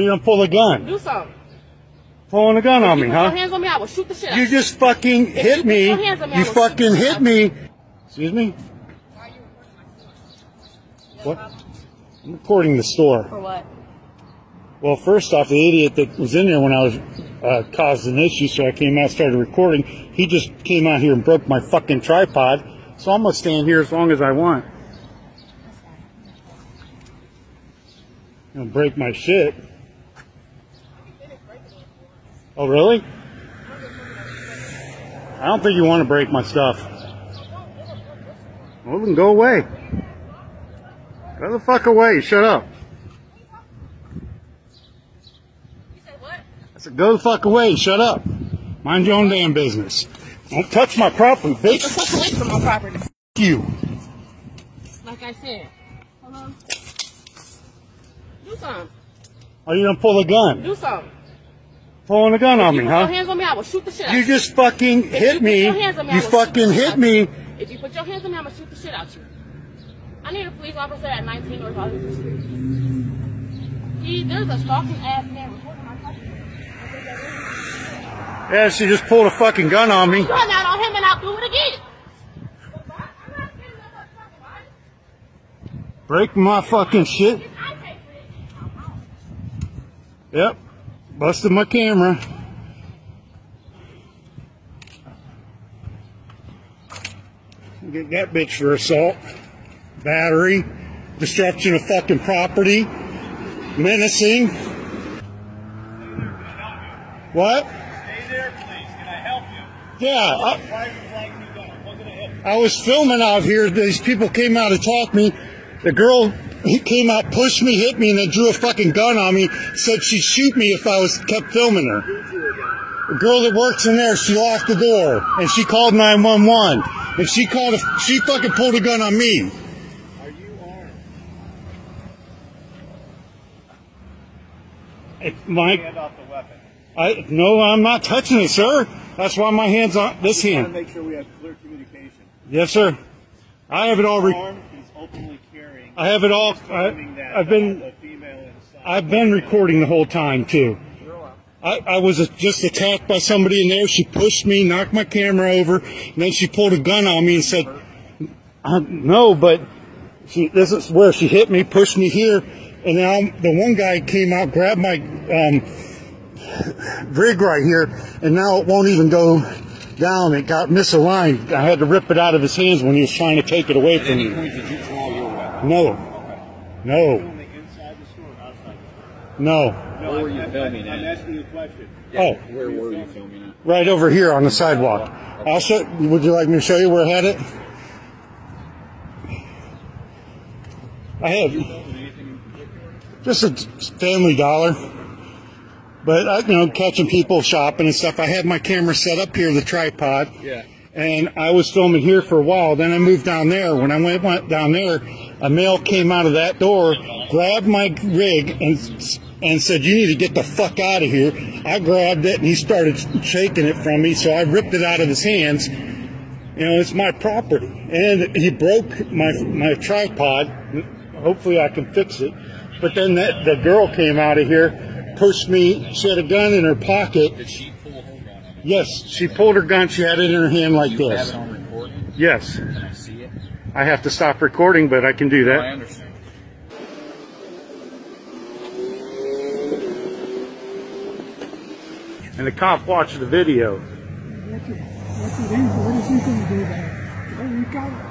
You gonna pull a gun? Do something. Pulling a gun on You me, put your huh? hands on me, I will shoot the shit You just fucking hit you me. put your hands on me, You fucking hit me. Excuse me? What? I'm recording the store. For what? Well, first off, the idiot that was in there when I was uh, caused an issue, so I came out, started recording. He just came out here and broke my fucking tripod. So I'm gonna stand here as long as I want. Gonna break my shit. Oh, really? I don't think you want to break my stuff. Well, then go away. Go the fuck away. Shut up. You said what? I said, go the fuck away. Shut up. Mind your own damn business. Don't touch my property, bitch. fuck away from my property. F- you. Like I said. Hello? Do something. Are you gonna pull a gun? Do something. Pulling a gun on You me, put your huh? hands on me, I will shoot the shit out You just fucking If hit you me. Put your hands on me, You will shoot the fucking hit me. If you put your hands on me, I'm gonna shoot the shit out you. I need a police officer at 19 North Hollywood Street. See, there's a stalking ass man recording my property. Yeah, she just pulled a fucking gun on me. Run out on him and I'll do it again. Break my fucking shit. Yep. Busted my camera. Get that bitch for assault, battery, destruction of fucking property, menacing. What? Stay there, please. Can I help you? Yeah, I, Private flag you. I'm help you. I was filming out here. These people came out to attack me. The girl he came out, pushed me, hit me, and then drew a fucking gun on me. Said she'd shoot me if I was kept filming her. The girl that works in there, she locked the door and she called 911. And she called, a, she fucking pulled a gun on me. Are you armed? Hey, Mike, Hand off the weapon. I no, I'm not touching it, sir. That's why my hand's on this I want to hand. make sure we have clear communication. Yes, sir. I have it all. Re- openly carrying. I have it all. I, that I've been. a female. I've been recording the whole time too. I, I was just attacked by somebody in there. She pushed me, knocked my camera over, and then she pulled a gun on me and said, uh, "No, but she, this is where she hit me, pushed me here." And now the one guy came out, grabbed my um, rig right here, and now it won't even go down. It got misaligned. I had to rip it out of his hands when he was trying to take it away from me. point, did you draw your weapon? No, no, Filming inside the store or outside the store? no. No, Where were you I'm, filming I'm asking you a question. Oh. Where were you filming at? Right over here on the sidewalk. I'll show. Would you like me to show you where I had it? I had just a Family Dollar, but I, you know, catching people shopping and stuff. I had my camera set up here, the tripod. Yeah. And I was filming here for a while. Then I moved down there. When I went, went down there, a male came out of that door, grabbed my rig, and and said, "You need to get the fuck out of here." I grabbed it, and he started shaking it from me. So I ripped it out of his hands. You know, it's my property, and he broke my my tripod. Hopefully, I can fix it. But then that the girl came out of here, pushed me. She had a gun in her pocket. Did she pull her gun? Yes, she pulled her gun. She had it in her hand like You have this. it on recording? Yes. Can I see it? I have to stop recording, but I can do that. I understand. And the cop watched the video. What you, what you think, what is he gonna do about it? Oh, well, you got